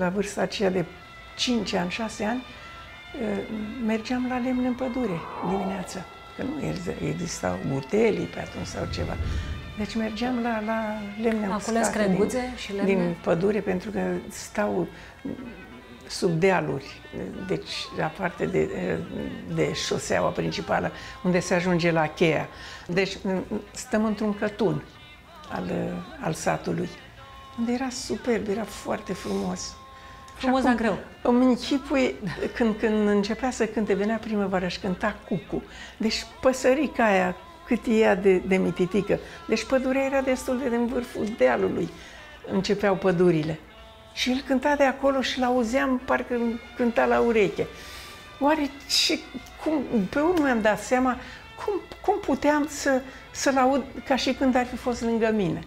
La vârsta aceea de 5 ani, 6 ani, eh, mergeam la lemn în pădure dimineața, că nu existau butelii pe atunci sau ceva. Deci mergeam la, la lemne Acolo screnguțe din, și lemne? Din pădure, pentru că stau sub dealuri, deci aparte de, de șoseaua principală, unde se ajunge la cheia. Deci stăm într-un cătun al, al satului, unde era superb, era foarte frumos. Frumos, dar greu. Îmi închipui când, când începea să cânte, venea primăvara și cânta cucu. Deci păsărica aia, cât e ea de, de mititică. Deci pădurea era destul de în vârful dealului. Începeau pădurile. Și el cânta de acolo și l-auzeam, parcă cânta la ureche. Oare ce, cum, pe urmă mi-am dat seama cum, cum puteam să, să-l aud ca și când ar fi fost lângă mine.